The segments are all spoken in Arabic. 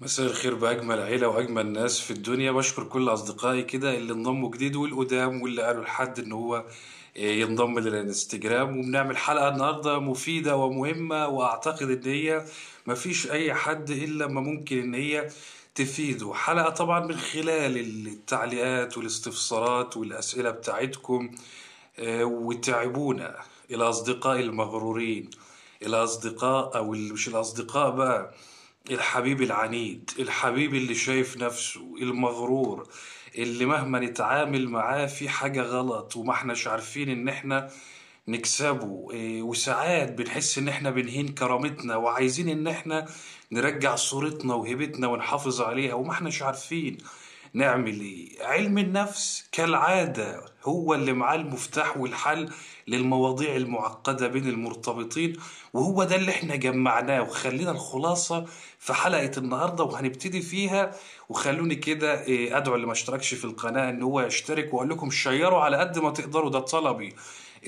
مساء الخير بأجمل عيلة وأجمل ناس في الدنيا. بشكر كل أصدقائي كده اللي انضموا جديد والقدام واللي قالوا لحد إن هو ينضم للانستجرام وبنعمل حلقة النهاردة مفيدة ومهمة وأعتقد إن هي مفيش أي حد إلا ما ممكن إن هي تفيده. حلقة طبعا من خلال التعليقات والاستفسارات والأسئلة بتاعتكم آه، وتعبونا الأصدقاء المغرورين الأصدقاء أو مش الأصدقاء بقى الحبيب العنيد الحبيب اللي شايف نفسه المغرور اللي مهما نتعامل معاه في حاجة غلط وما احناش عارفين ان إحنا نكسبه. إيه، وساعات بنحس ان إحنا بنهين كرامتنا وعايزين ان إحنا نرجع صورتنا وهيبتنا ونحافظ عليها وما احناش عارفين. نعمل إيه؟ علم النفس كالعادة هو اللي معاه المفتاح والحل للمواضيع المعقدة بين المرتبطين وهو ده اللي إحنا جمعناه وخلينا الخلاصة في حلقة النهاردة وهنبتدي فيها. وخلوني كده إيه، أدعو اللي ما اشتركش في القناة إن هو يشترك واقول لكم شيروا على قد ما تقدروا ده طلبي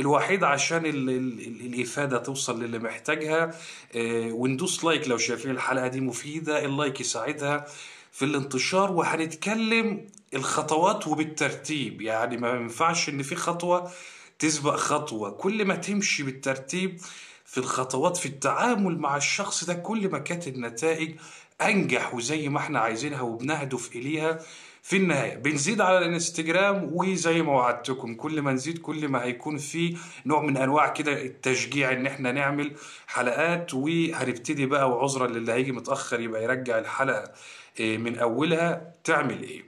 الوحيد عشان ال ال ال الإفادة توصل للي محتاجها. آه، وندوس like لو شايفين الحلقة دي مفيدة ال like يساعدها. في الانتشار وهنتكلم الخطوات وبالترتيب. يعني ما ينفعش إن في خطوة تسبق خطوة. كل ما تمشي بالترتيب في الخطوات في التعامل مع الشخص ده كل ما كانت النتائج أنجح وزي ما إحنا عايزينها وبنهدف إليها في النهاية. بنزيد على الانستجرام وزي ما وعدتكم كل ما نزيد كل ما هيكون في نوع من أنواع كده التشجيع إن إحنا نعمل حلقات. وهنبتدي بقى وعذرا للي هيجي متأخر يبقى يرجع الحلقة إيه، من أولها. تعمل إيه؟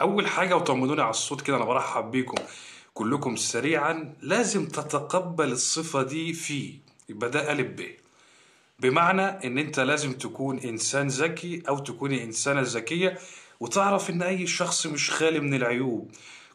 أول حاجة وطمنوني على الصوت كده أنا برحب بيكم كلكم سريعا. لازم تتقبل الصفة دي فيه يبقى ده ألف ب. بمعنى إن أنت لازم تكون إنسان ذكي أو تكوني إنسانة ذكية. وتعرف إن أي شخص مش خالي من العيوب.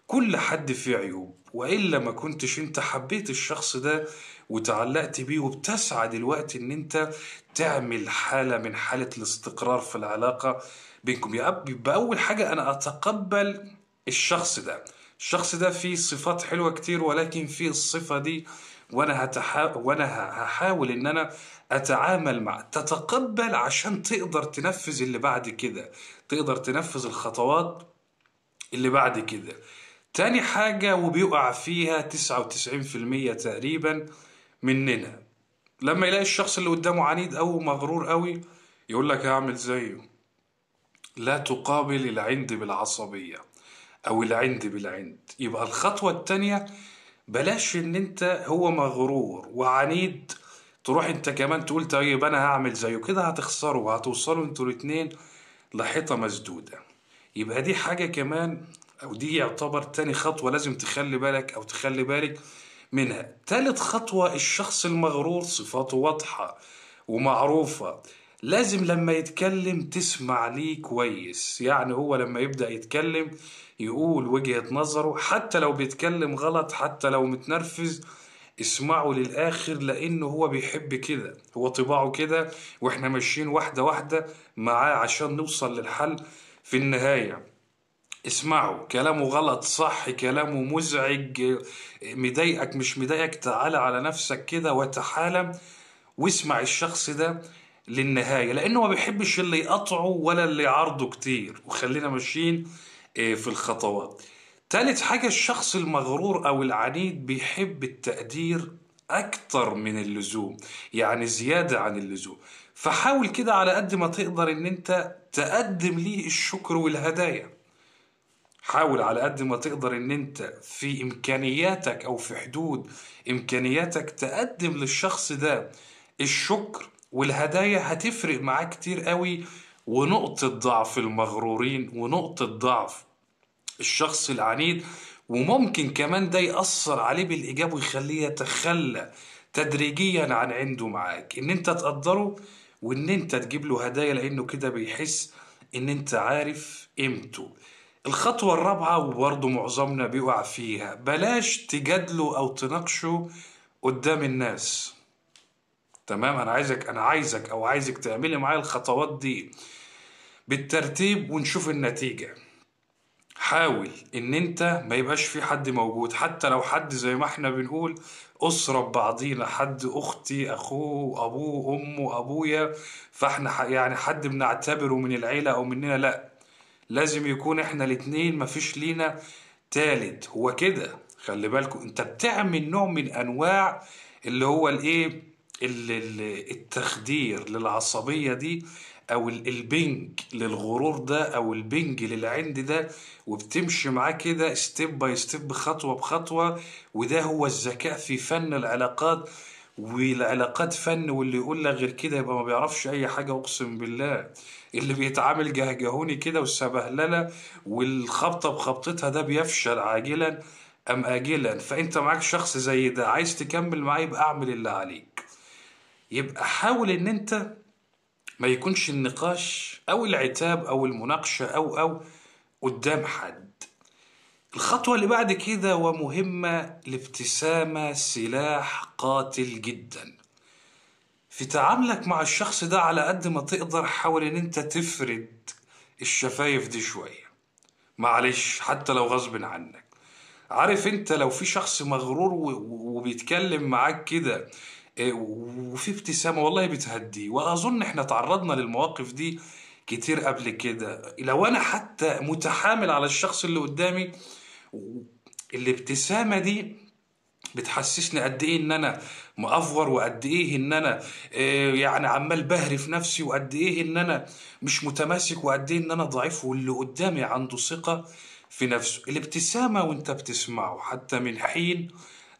كل حد فيه عيوب وإلا ما كنتش أنت حبيت الشخص ده وتعلقت بيه وبتسعى دلوقتي إن أنت تعمل حالة من حالة الاستقرار في العلاقة بينكم. يبقى أول حاجة أنا أتقبل الشخص ده. الشخص ده فيه صفات حلوة كتير ولكن فيه الصفة دي وأنا هتحا... وأنا هحاول إن أنا أتعامل مع تتقبل عشان تقدر تنفذ اللي بعد كده تقدر تنفذ الخطوات اللي بعد كده. تاني حاجة وبيقع فيها 99% تقريبا مننا. لما يلاقي الشخص اللي قدامه عنيد أو مغرور قوي يقول لك هعمل زيه. لا تقابل العند بالعصبية أو العند بالعند. يبقى الخطوة التانية بلاش إن أنت هو مغرور وعنيد. تروح أنت كمان تقول طيب أنا هعمل زيه. كده هتخسروا وهتوصلوا أنتوا الاتنين لحيطة مسدودة. يبقى دي حاجة كمان أو دي يعتبر تاني خطوة لازم تخلي بالك أو تخلي بالك منها. تالت خطوة الشخص المغرور صفاته واضحة ومعروفة. لازم لما يتكلم تسمع ليه كويس. يعني هو لما يبدأ يتكلم يقول وجهة نظره حتى لو بيتكلم غلط حتى لو متنرفز اسمعوا للآخر لأنه هو بيحب كده. هو طباعه كده وإحنا ماشيين واحدة واحدة معاه عشان نوصل للحل في النهاية. اسمعوا كلامه غلط صح كلامه مزعج مضايقك مش مضايقك تعالى على نفسك كده وتحالم واسمع الشخص ده للنهاية لأنه ما بيحبش اللي يقطعه ولا اللي يعارضه كتير وخلينا ماشيين آه، في الخطوات. تالت حاجة الشخص المغرور أو العنيد بيحب التقدير أكتر من اللزوم يعني زيادة عن اللزوم. فحاول كده على قد ما تقدر إن أنت تقدم ليه الشكر والهدايا. حاول على قد ما تقدر إن أنت في إمكانياتك أو في حدود إمكانياتك تقدم للشخص ده الشكر والهدايا هتفرق معاه كتير قوي ونقطة ضعف المغرورين ونقطة ضعف الشخص العنيد وممكن كمان ده يأثر عليه بالإيجاب ويخليه يتخلى تدريجيا عن عنده معاك. إن أنت تقدره وإن أنت تجيب له هدايا لأنه كده بيحس إن أنت عارف قيمته. الخطوة الرابعة وبرضه معظمنا بيقع فيها بلاش تجادله أو تناقشه قدام الناس. تمام؟ أنا عايزك أنا عايزك أو عايزك تعملي معايا الخطوات دي بالترتيب ونشوف النتيجة. حاول إن أنت ما يبقاش في حد موجود. حتى لو حد زي ما إحنا بنقول أسرة ببعضينا حد أختي أخوه أبوه أمه أبويا فإحنا يعني حد بنعتبره من العيلة أو مننا لأ. لازم يكون إحنا الاتنين مفيش لينا تالت. هو كده. خلي بالكم أنت بتعمل نوع من أنواع اللي هو الإيه؟ ال- ال- التخدير للعصبية دي أو ال- البنج للغرور ده أو البنج للعند ده وبتمشي معاه كده step by step خطوة بخطوة وده هو الذكاء في فن العلاقات والعلاقات فن واللي يقول لك غير كده يبقى ما بيعرفش أي حاجة أقسم بالله. اللي بيتعامل جهجهوني كده والسبهلله والخبطة بخبطتها ده بيفشل عاجلا أم اجلا. فأنت معاك شخص زي ده عايز تكمل معاه يبقى أعمل اللي عليك. يبقى حاول إن أنت ما يكونش النقاش أو العتاب أو المناقشة أو أو قدام حد. الخطوة اللي بعد كده ومهمة الابتسامة سلاح قاتل جدا. في تعاملك مع الشخص ده على قد ما تقدر حاول إن أنت تفرد الشفايف دي شوية. معلش حتى لو غصب عنك. عارف أنت لو في شخص مغرور وبيتكلم معاك كده وفي ابتسامة والله بتهديه وأظن إحنا تعرضنا للمواقف دي كتير قبل كده. لو أنا حتى متحامل على الشخص اللي قدامي الابتسامة دي بتحسسني قد إيه إن أنا مأفور وقد إيه إن أنا آه، يعني عمال بهري في نفسي وقد إيه إن أنا مش متماسك وقد إيه إن أنا ضعيف. واللي قدامي عنده ثقة في نفسه. الابتسامة وأنت بتسمعه حتى من حين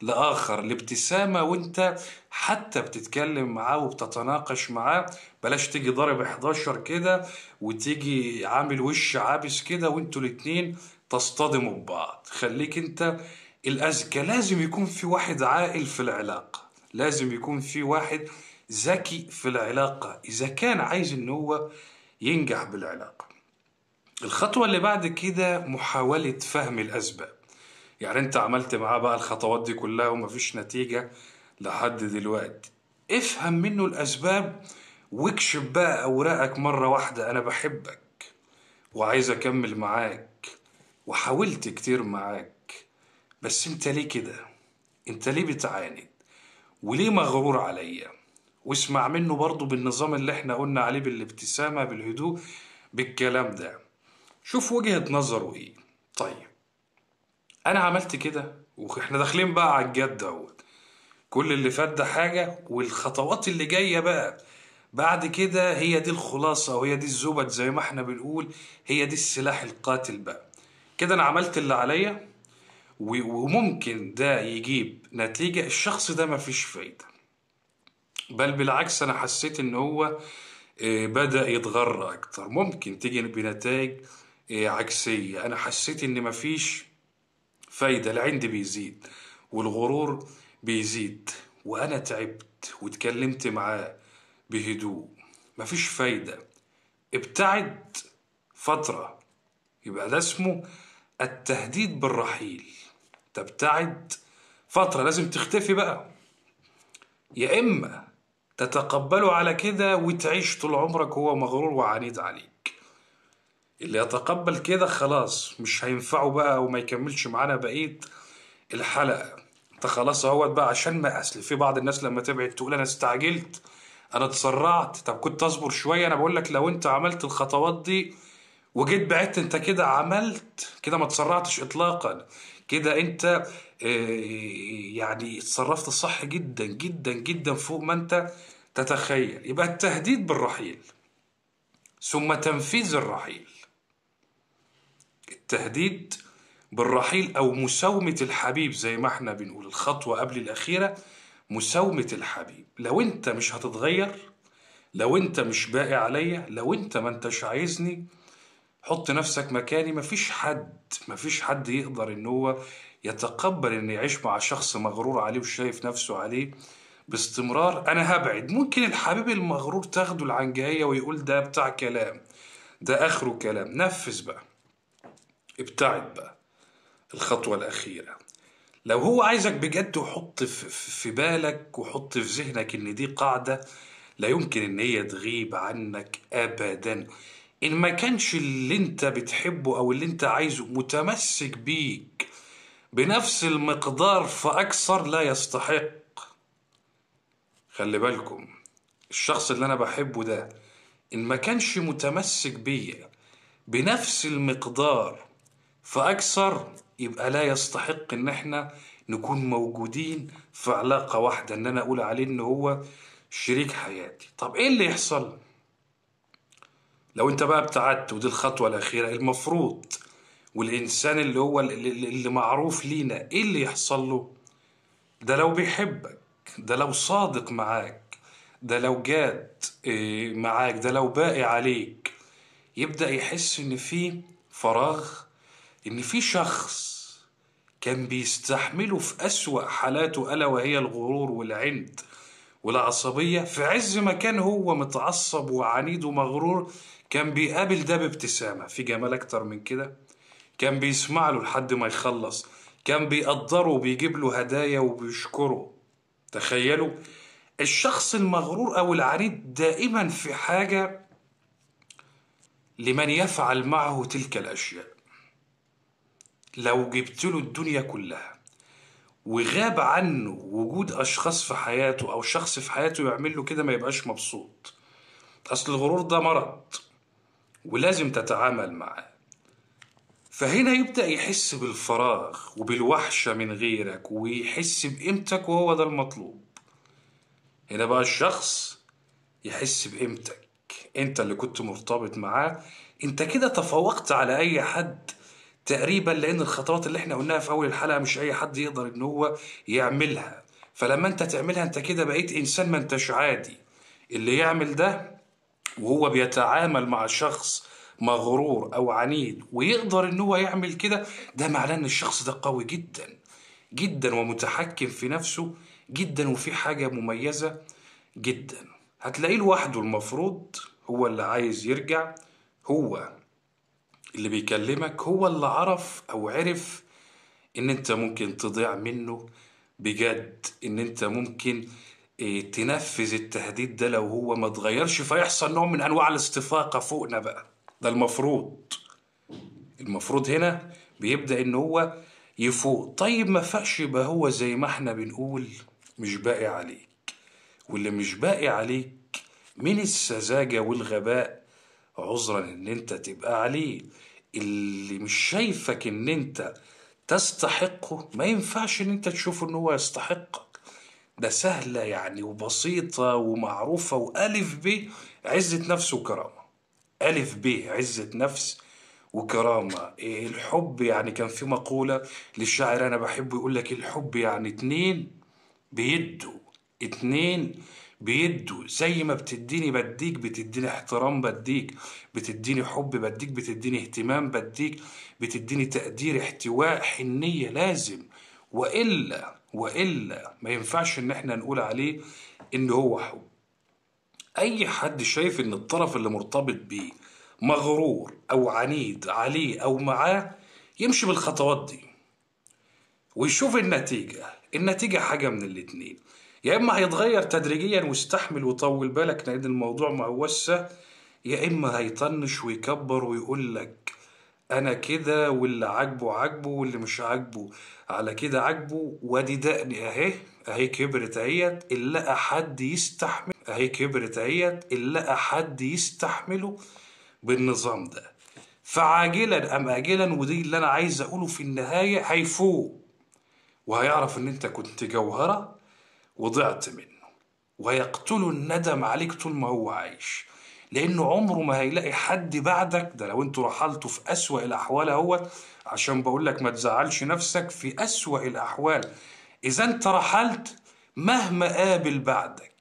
لآخر الابتسامة وانت حتى بتتكلم معاه وبتتناقش معاه بلاش تيجي ضارب 11 كده وتيجي عامل وش عابس كده وانتوا الاتنين تصطدموا ببعض. خليك انت الأذكى. لازم يكون في واحد عاقل في العلاقة. لازم يكون في واحد ذكي في العلاقة إذا كان عايز إن هو ينجح بالعلاقة. الخطوة اللي بعد كده محاولة فهم الأسباب. يعني أنت عملت معاه بقى الخطوات دي كلها ومفيش نتيجة لحد دلوقتي. افهم منه الأسباب واكشف بقى أوراقك مرة واحدة. أنا بحبك وعايز أكمل معاك وحاولت كتير معاك بس انت ليه كده؟ انت ليه بتعاند؟ وليه مغرور عليا؟ واسمع منه برضه بالنظام اللي إحنا قلنا عليه بالابتسامة بالهدوء بالكلام ده. شوف وجهة نظره إيه. طيب أنا عملت كده وإحنا داخلين بقى على الجد اهوت كل اللي فات ده حاجة والخطوات اللي جاية بقى بعد كده هي دي الخلاصة وهي دي الزبد زي ما إحنا بنقول هي دي السلاح القاتل بقى. كده أنا عملت اللي عليا وممكن ده يجيب نتيجة الشخص ده مفيش فايدة. بل بالعكس أنا حسيت إن هو آه، بدأ يتغر أكتر. ممكن تيجي بنتائج آه، عكسية. أنا حسيت إن مفيش فايدة العند بيزيد والغرور بيزيد. وأنا تعبت واتكلمت معاه بهدوء. مفيش فايدة. ابتعد فترة. يبقى ده اسمه التهديد بالرحيل. تبتعد فترة. لازم تختفي بقى. يا إما تتقبله على كده وتعيش طول عمرك هو مغرور وعنيد عليك اللي يتقبل كده خلاص مش هينفعه بقى وما يكملش معانا بقية الحلقة. انت خلاص اهوت بقى عشان ما اصل في بعض الناس لما تبعد تقول أنا استعجلت أنا اتسرعت. طب كنت اصبر شوية أنا بقول لك لو أنت عملت الخطوات دي وجيت بعدت أنت كده عملت كده ما تسرعتش اطلاقا. كده أنت آه، يعني اتصرفت صح جدا جدا جدا فوق ما أنت تتخيل. يبقى التهديد بالرحيل ثم تنفيذ الرحيل. التهديد بالرحيل أو مساومة الحبيب زي ما إحنا بنقول. الخطوة قبل الأخيرة مساومة الحبيب. لو انت مش هتتغير لو انت مش باقي عليا لو انت ما انتش عايزني حط نفسك مكاني. مفيش حد مفيش حد يقدر إن هو يتقبل إن يعيش مع شخص مغرور عليه وشايف نفسه عليه باستمرار. أنا هبعد. ممكن الحبيب المغرور تاخده العنجهية ويقول ده بتاع كلام ده آخره كلام. نفذ بقى. ابتعد بقى. الخطوة الأخيرة. لو هو عايزك بجد وحط في بالك وحط في ذهنك إن دي قاعدة لا يمكن إن هي تغيب عنك أبدا. إن ما كانش اللي أنت بتحبه أو اللي أنت عايزه متمسك بيك بنفس المقدار فأكثر لا يستحق. خلي بالكم الشخص اللي أنا بحبه ده إن ما كانش متمسك بيا بنفس المقدار فأكثر يبقى لا يستحق إن إحنا نكون موجودين في علاقة واحدة إن أنا أقول عليه إن هو شريك حياتي. طب إيه اللي يحصل؟ لو أنت بقى ابتعدت ودي الخطوة الأخيرة المفروض والإنسان اللي هو اللي, معروف لينا إيه اللي يحصل له؟ ده لو بيحبك ده لو صادق معاك ده لو جاد إيه، معاك ده لو باقي عليك يبدأ يحس إن في فراغ إن في شخص كان بيستحمله في أسوأ حالاته ألا وهي الغرور والعند والعصبية في عز ما كان هو متعصب وعنيد ومغرور كان بيقابل ده بابتسامة. في جمال أكتر من كده؟ كان بيسمع له لحد ما يخلص. كان بيقدره وبيجيب له هدايا وبيشكره. تخيلوا الشخص المغرور أو العنيد دائما في حاجة لمن يفعل معه تلك الأشياء. لو جبت له الدنيا كلها وغاب عنه وجود أشخاص في حياته أو شخص في حياته يعمل له كده ما يبقاش مبسوط. أصل الغرور ده مرض ولازم تتعامل معاه. فهنا يبدأ يحس بالفراغ وبالوحشة من غيرك ويحس بقيمتك وهو ده المطلوب. هنا بقى الشخص يحس بقيمتك. أنت اللي كنت مرتبط معاه. أنت كده تفوقت على أي حد. تقريبا لأن الخطوات اللي إحنا قلناها في أول الحلقة مش أي حد يقدر إن هو يعملها. فلما أنت تعملها أنت كده بقيت إنسان ما أنتش عادي. اللي يعمل ده وهو بيتعامل مع شخص مغرور أو عنيد ويقدر إن هو يعمل كده ده معناه إن الشخص ده قوي جدا جدا ومتحكم في نفسه جدا وفي حاجة مميزة جدا. هتلاقيه لوحده المفروض هو اللي عايز يرجع هو اللي بيكلمك هو اللي عرف أو عرف إن أنت ممكن تضيع منه بجد إن أنت ممكن إيه، تنفذ التهديد ده لو هو ما اتغيرش فيحصل نوع من أنواع الاستفاقة فوقنا بقى. ده المفروض. المفروض هنا بيبدأ إن هو يفوق. طيب ما فاقش يبقى هو زي ما إحنا بنقول مش باقي عليك. واللي مش باقي عليك من السذاجة والغباء عذرا إن أنت تبقى عليه. اللي مش شايفك إن أنت تستحقه ما ينفعش إن أنت تشوفه إن هو يستحقك. ده سهلة يعني وبسيطة ومعروفة وألف ب عزة نفس وكرامة. ألف ب عزة نفس وكرامة. إيه الحب يعني؟ كان في مقولة للشاعر أنا بحبه يقول لك الحب يعني اتنين بيدوا اتنين بيدوا زي ما بتديني بديك بتديني احترام بديك بتديني حب بديك بتديني اهتمام بديك بتديني تقدير احتواء حنية لازم. وإلا وإلا ما ينفعش إن إحنا نقول عليه إن هو حب. أي حد شايف إن الطرف اللي مرتبط بيه مغرور أو عنيد عليه أو معاه يمشي بالخطوات دي ويشوف النتيجة. النتيجة حاجة من الاتنين. يا إما هيتغير تدريجيا واستحمل وطول بالك لأن الموضوع ما هوش يا إما هيطنش ويكبر ويقول لك أنا كده واللي عاجبه عاجبه واللي مش عاجبه. على كده عاجبه وأدي دقني أهي أهي كبرت أهيت. إلا لقى حد يستحمل أهي كبرت أهيت. إلا لقى حد يستحمله بالنظام ده. فعاجلا أم آجلا ودي اللي أنا عايز أقوله في النهاية هيفوق. وهيعرف إن أنت كنت جوهرة وضعت منه. ويقتله الندم عليك طول ما هو عايش. لأنه عمره ما هيلاقي حد بعدك. ده لو أنتوا رحلتوا في أسوأ الأحوال أهوت. عشان بقول لك ما تزعلش نفسك. في أسوأ الأحوال. إذا أنت رحلت مهما قابل بعدك.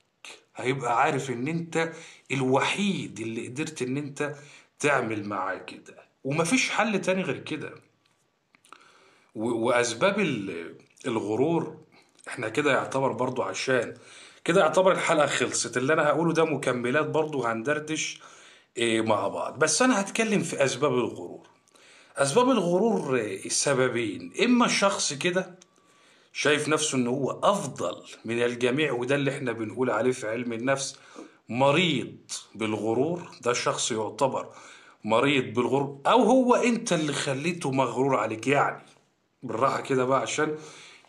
هيبقى عارف إن أنت الوحيد اللي قدرت إن أنت تعمل معاه كده. ومفيش حل تاني غير كده. و- وأسباب ال- الغرور إحنا كده يعتبر برضو عشان كده يعتبر الحلقة خلصت. اللي أنا هقوله ده مكملات برضو هندردش إيه مع بعض. بس أنا هتكلم في أسباب الغرور. أسباب الغرور إيه، سببين. إما شخص كده شايف نفسه إن هو أفضل من الجميع وده اللي إحنا بنقول عليه في علم النفس مريض بالغرور. ده شخص يعتبر مريض بالغرور. أو هو أنت اللي خليته مغرور عليك. يعني بالراحة كده بقى عشان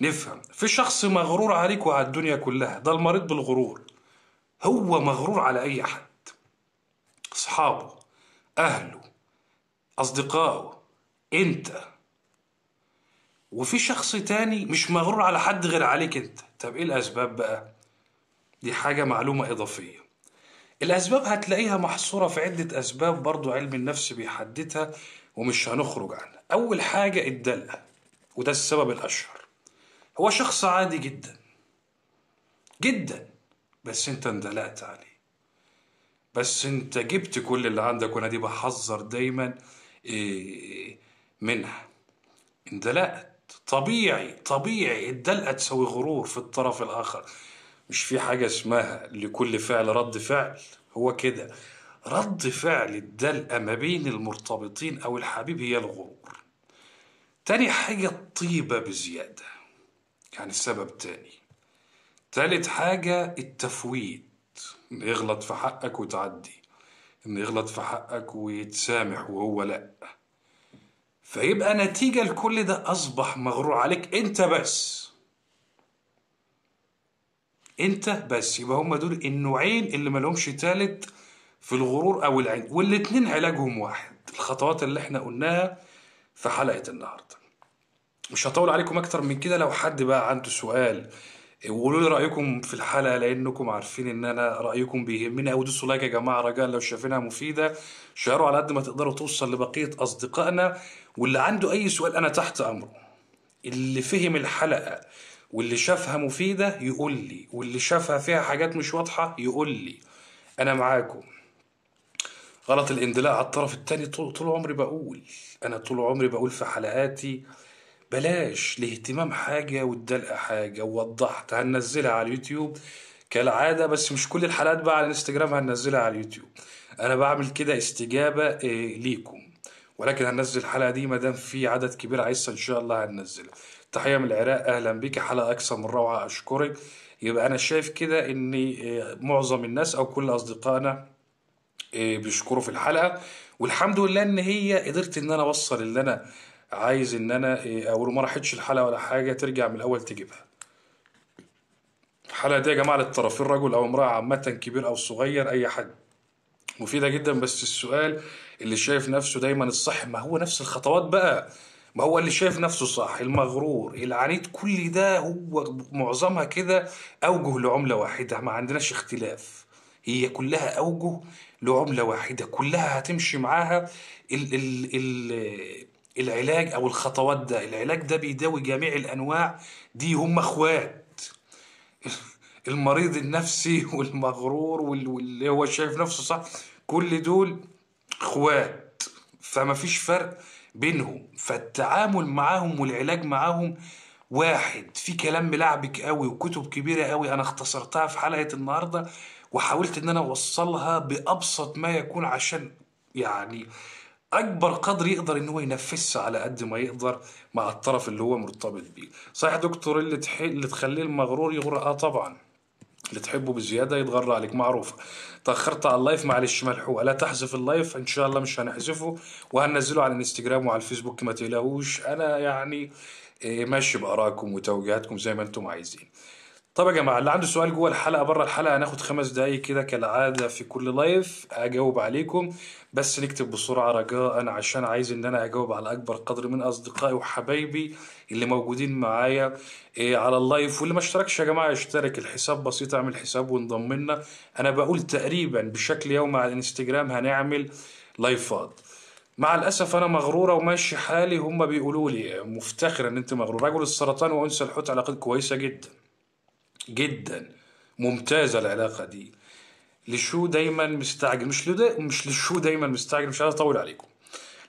نفهم في شخص مغرور عليك وعلى الدنيا كلها ده المريض بالغرور. هو مغرور على أي حد أصحابه أهله أصدقائه أنت. وفي شخص تاني مش مغرور على حد غير عليك أنت. طب إيه الأسباب بقى؟ دي حاجة معلومة إضافية. الأسباب هتلاقيها محصورة في عدة أسباب برضو علم النفس بيحددها ومش هنخرج عنها. أول حاجة الدلقة وده السبب الأشهر. هو شخص عادي جدا. جدا. بس انت اندلقت عليه. بس انت جبت كل اللي عندك وأنا دي بحذر دايما إيه، منها. اندلقت طبيعي طبيعي. الدلقة تسوي غرور في الطرف الآخر. مش في حاجة اسمها لكل فعل رد فعل. هو كده. رد فعل الدلقة ما بين المرتبطين أو الحبيب هي الغرور. تاني حاجة الطيبة بزيادة. يعني السبب تاني. تالت حاجة التفويت. إن يغلط في حقك وتعدي. إن يغلط في حقك ويتسامح وهو لأ. فيبقى نتيجة لكل ده أصبح مغرور عليك أنت بس. أنت بس. يبقى هما دول النوعين اللي مالهمش تالت في الغرور أو العين. والاتنين علاجهم واحد. الخطوات اللي إحنا قلناها في حلقة النهاردة. مش هطول عليكم أكتر من كده لو حد بقى عنده سؤال. وقولوا لي رأيكم في الحلقة لأنكم عارفين إن أنا رأيكم بيهمني أو دوسوا لايك يا جماعة رجاء لو شايفينها مفيدة. شيروا على قد ما تقدروا توصل لبقية أصدقائنا. واللي عنده أي سؤال أنا تحت أمره. اللي فهم الحلقة واللي شافها مفيدة يقول لي واللي شافها فيها حاجات مش واضحة يقول لي. أنا معاكم. غلط الاندلاع على الطرف التاني. طول, طول عمري بقول أنا طول عمري بقول في حلقاتي بلاش الاهتمام حاجة والدلقة حاجة ووضحت هننزلها على اليوتيوب كالعادة بس مش كل الحلقات بقى على الانستجرام هننزلها على اليوتيوب. أنا بعمل كده استجابة إيه ليكم. ولكن هننزل الحلقة دي مادام في عدد كبير عايزة إن شاء الله هننزلها. تحية من العراق أهلا بك حلقة أكثر من روعة أشكرك. يبقى أنا شايف كده إن إيه، معظم الناس أو كل أصدقائنا إيه، بيشكروا في الحلقة. والحمد لله إن هي قدرت إن أنا أوصل اللي أنا عايز إن أنا إيه، أو ما راحتش الحلقة ولا حاجة ترجع من الأول تجيبها. الحلقة دي يا جماعة للطرفين رجل أو امرأة عامة كبير أو صغير أي حد. مفيدة جدا بس السؤال اللي شايف نفسه دايما الصح ما هو نفس الخطوات بقى؟ ما هو اللي شايف نفسه صح المغرور العنيد كل ده هو معظمها كده أوجه لعملة واحدة. ما عندناش اختلاف. هي كلها أوجه لعملة واحدة كلها هتمشي معاها ال ال ال العلاج أو الخطوات ده. العلاج ده بيداوي جميع الأنواع. دي هم أخوات. المريض النفسي والمغرور وال- واللي هو شايف نفسه صح. كل دول أخوات. فما فيش فرق بينهم. فالتعامل معاهم والعلاج معاهم واحد. في كلام ملعبك قوي وكتب كبيرة قوي أنا اختصرتها في حلقة النهاردة وحاولت إن أنا أوصلها بأبسط ما يكون عشان يعني أكبر قدر يقدر ان هو ينفذها على قد ما يقدر مع الطرف اللي هو مرتبط بيه. صحيح دكتور اللي تح... اللي تخليه المغرور يغرق. آه طبعا. اللي تحبه بزيادة يتغرى عليك معروف تأخرت على ال live. معلش ملحوقة لا تحذف ال live. إن شاء الله مش هنحذفه. وهننزله على الإنستجرام وعلى الفيسبوك ما تقلقوش. أنا يعني إيه، ماشي بآرائكم وتوجيهاتكم زي ما أنتم عايزين. طب يا جماعة اللي عنده سؤال جوه الحلقة بره الحلقة هناخد خمس دقايق كده كالعادة في كل live أجاوب عليكم. بس نكتب بسرعة رجاء عشان عايز إن أنا أجاوب على أكبر قدر من أصدقائي وحبايبي اللي موجودين معايا إيه، على اللايف واللي ما اشتركش يا جماعة يشترك الحساب بسيط اعمل حساب وانضم لنا. أنا بقول تقريبا بشكل يومي على الإنستجرام هنعمل لايفات مع الأسف أنا مغرورة وماشي حالي هم بيقولوا لي مفتخر إن أنت مغرور. رجل السرطان وأنثى الحوت علاقات كويسة جدا. جدا. ممتازة العلاقة دي. لشو دايما مستعجل؟ مش لدا مش لشو دايما مستعجل مش عايز أطول عليكم.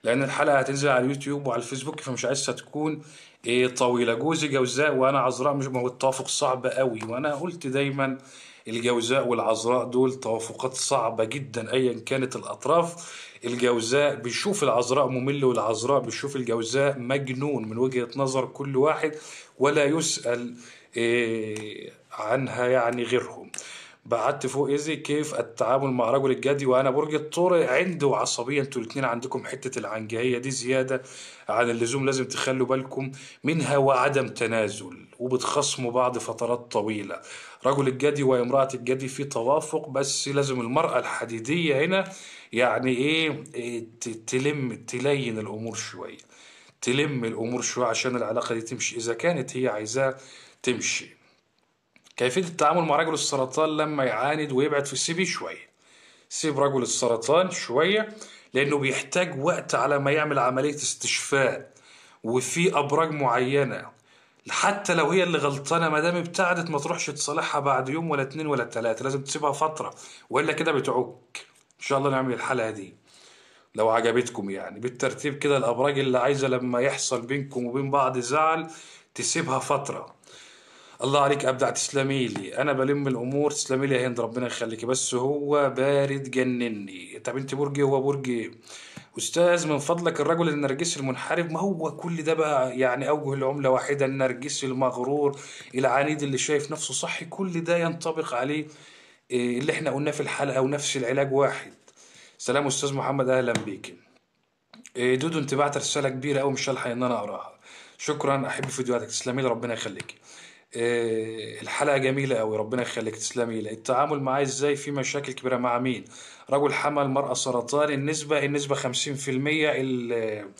لأن الحلقة هتنزل على اليوتيوب وعلى الفيسبوك فمش عايزها تكون إيه طويلة. جوزي جوزاء وأنا عذراء مش ما هو التوافق صعب قوي وأنا قلت دايما الجوزاء والعذراء دول توافقات صعبة جدا ايا كانت الأطراف. الجوزاء بيشوف العذراء ممل والعذراء بيشوف الجوزاء مجنون من وجهة نظر كل واحد ولا يسأل إيه عنها يعني غيرهم. بعت فوق ايزي كيف التعامل مع رجل الجدي وأنا برج الثور عنده عصبيه أنتوا الاثنين عندكم حتة العنجهيه دي زيادة عن اللزوم لازم تخلوا بالكم منها وعدم تنازل وبتخصموا بعض فترات طويلة. رجل الجدي وامرأة الجدي في توافق بس لازم المرأة الحديدية هنا يعني إيه, إيه تلم تلين الأمور شوية. تلم الأمور شوية عشان العلاقة دي تمشي. إذا كانت هي عايزاه تمشي. كيفية التعامل مع رجل السرطان لما يعاند ويبعد في السي في شوية. سيب رجل السرطان شوية لأنه بيحتاج وقت على ما يعمل عملية استشفاء وفي أبراج معينة. حتى لو هي اللي غلطانة ما دام ابتعدت ما تروحش تصالحها بعد يوم ولا اتنين ولا تلاتة لازم تسيبها فترة. وإلا كده بتعك إن شاء الله نعمل الحلقة دي. لو عجبتكم يعني. بالترتيب كده الأبراج اللي عايزة لما يحصل بينكم وبين بعض زعل تسيبها فترة. الله عليك أبدع تسلمي لي. أنا بلم الأمور تسلمي لي يا هند ربنا يخليكي بس هو بارد جنني. طب أنت برج إيه؟ هو برج إيه؟ أستاذ من فضلك الرجل النرجسي المنحرف. ما هو كل ده بقى؟ يعني أوجه العملة واحدة. النرجسي المغرور العنيد اللي شايف نفسه صح كل ده ينطبق عليه إيه اللي إحنا قلناه في الحلقة ونفس العلاج واحد. سلام أستاذ محمد أهلا بيك. دودو انت بعت رسالة كبيرة قوي مش هلحق إن أنا أقراها. شكرا أحب فيديوهاتك. تسلمي لي ربنا يخليك. إيه الحلقة جميلة قوي ربنا يخليك. تسلمي لي. التعامل معاه إزاي؟ في مشاكل كبيرة مع مين؟ رجل حمل مرأة سرطان. النسبة النسبة 50% ال-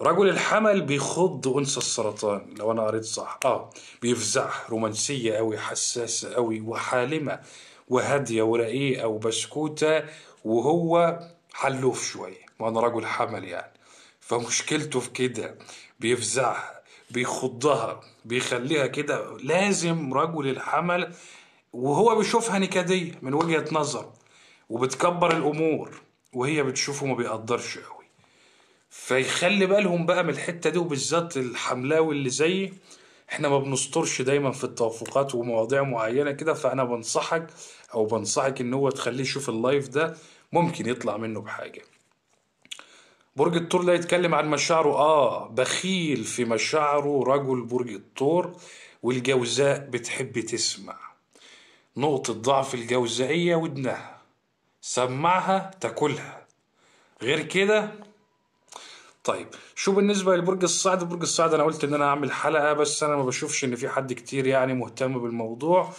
رجل الحمل بيخض أنثى السرطان لو أنا قريت صح. آه بيفزعها رومانسية قوي حساسة قوي وحالمة وهادية ورقيقة وبسكوته وهو حلوف شوية. وأنا رجل حمل يعني. فمشكلته في كده. بيفزعها بيخضها بيخليها كده لازم رجل الحمل وهو بيشوفها نكدية من وجهة نظر وبتكبر الأمور وهي بتشوفه ما بيقدرش قوي فيخلي بالهم بقى من الحتة دي وبالذات الحملاوي اللي زيي إحنا ما بنسترش دايما في التوافقات ومواضيع معينة كده فأنا بنصحك أو بنصحك إن هو تخليه يشوف اللايف ده ممكن يطلع منه بحاجة. برج الثور لا يتكلم عن مشاعره. آه بخيل في مشاعره رجل برج الثور والجوزاء بتحب تسمع. نقطة ضعف الجوزائية ودنها. سمعها تاكلها. غير كده طيب شو بالنسبة لبرج الصعد؟ برج الصعد أنا قلت إن أنا أعمل حلقة بس أنا ما بشوفش إن في حد كتير يعني مهتم بالموضوع.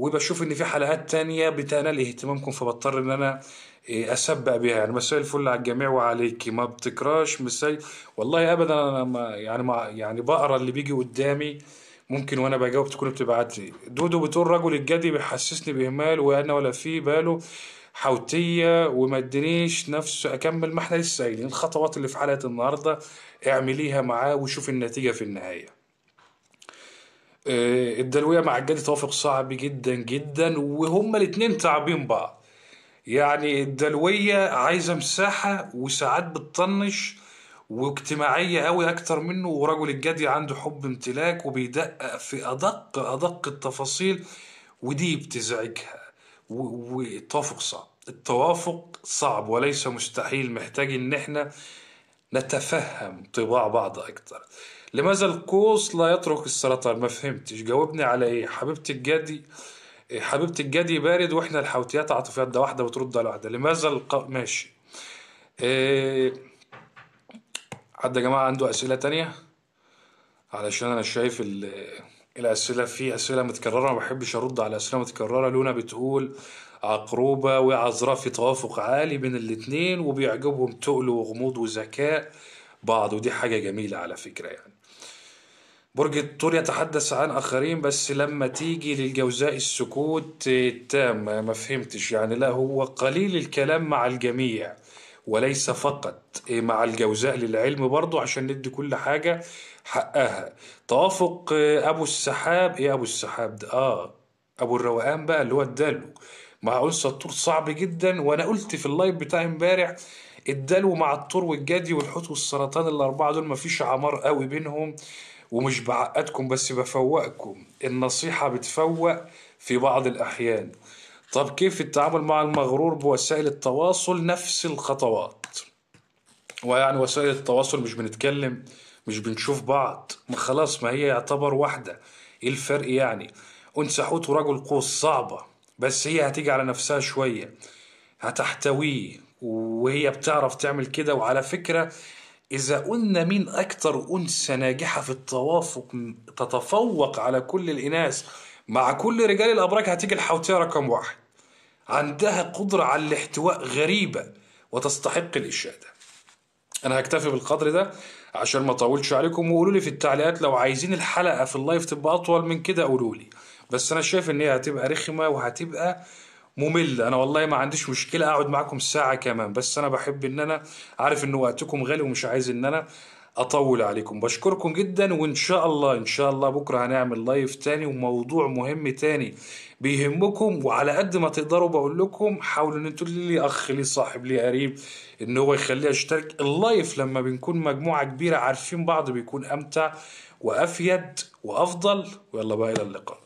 وبشوف إن في حلقات تانية بتنال اهتمامكم فبضطر إن أنا إيه، أسبق بيها. يعني مساء الفل على الجميع وعليكي. ما بتكراش مساء والله ابدا أنا ما يعني ما يعني بقرا اللي بيجي قدامي ممكن وأنا بجاوب تكون بتبعت لي. دودو بتقول رجل الجدي بيحسسني بإهمال وأنا ولا في باله حوتية وما ادينيش نفسه أكمل. ما إحنا لسه قايلين الخطوات اللي في حلقة النهارده اعمليها معاه وشوف النتيجة في النهاية. آه، الدلوية مع الجدي توافق صعب جدا جدا وهما الاتنين تعبين بعض. يعني الدلوية عايزة مساحة وساعات بتطنش واجتماعية قوي أكتر منه ورجل الجدي عنده حب امتلاك وبيدقق في أدق أدق التفاصيل ودي بتزعجها. والتوافق صعب. التوافق صعب وليس مستحيل محتاج إن إحنا نتفهم طباع بعض أكتر. لماذا القوس لا يترك السرطان؟ ما فهمتش. جاوبني على إيه؟ حبيبتي الجدي حبيبتي الجدي بارد وإحنا الحوتيات عاطفيات ده واحدة بترد على واحدة. لماذا الق... ماشي. إيه... حد يا جماعة عنده أسئلة تانية؟ علشان أنا شايف ال... الأسئلة في أسئلة متكررة ما بحبش أرد على أسئلة متكررة. لونا بتقول عقروبة وعذراء في توافق عالي بين الاتنين وبيعجبهم تقل وغموض وذكاء بعض ودي حاجة جميلة على فكرة يعني. برج الثور يتحدث عن آخرين بس لما تيجي للجوزاء السكوت تام ما فهمتش. يعني لا هو قليل الكلام مع الجميع وليس فقط مع الجوزاء للعلم برضو عشان ندي كل حاجة حقها. توافق أبو السحاب؟ إيه أبو السحاب ده؟ آه أبو الروقان بقى اللي هو الدلو مع أنثى الطور صعب جدا وأنا قلت في اللايف بتاع امبارح الدلو مع الطور والجدي والحوت والسرطان الأربعة دول مفيش عمار قوي بينهم. ومش بعقدكم بس بفوقكم. النصيحة بتفوق في بعض الأحيان. طب كيف التعامل مع المغرور بوسائل التواصل؟ نفس الخطوات. ويعني وسائل التواصل مش بنتكلم مش بنشوف بعض. ما خلاص ما هي يعتبر واحدة. إيه الفرق يعني؟ أنثى حوت ورجل قوس صعبة بس هي هتيجي على نفسها شوية. هتحتويه وهي بتعرف تعمل كده. وعلى فكرة إذا قلنا مين أكتر أنثى ناجحة في التوافق تتفوق على كل الإناث مع كل رجال الأبراج هتيجي الحوتية رقم واحد. عندها قدرة على الاحتواء غريبة وتستحق الإشادة أنا هكتفي بالقدر ده عشان ما أطولش عليكم وقولوا لي في التعليقات لو عايزين الحلقة في ال live تبقى أطول من كده قولوا لي. بس أنا شايف إن هي هتبقى رخمة وهتبقى مملة أنا والله ما عنديش مشكلة أقعد معاكم ساعة كمان بس أنا بحب إن أنا عارف إن وقتكم غالي ومش عايز إن أنا أطول عليكم. بشكركم جدا وإن شاء الله إن شاء الله بكرة هنعمل live تاني وموضوع مهم تاني بيهمكم. وعلى قد ما تقدروا بقول لكم حاولوا إن أنتوا لي أخ لي صاحب لي قريب إن هو يخليه يشترك. اللايف لما بنكون مجموعة كبيرة عارفين بعض بيكون أمتع وأفيد وأفضل. ويلا بقى إلى اللقاء.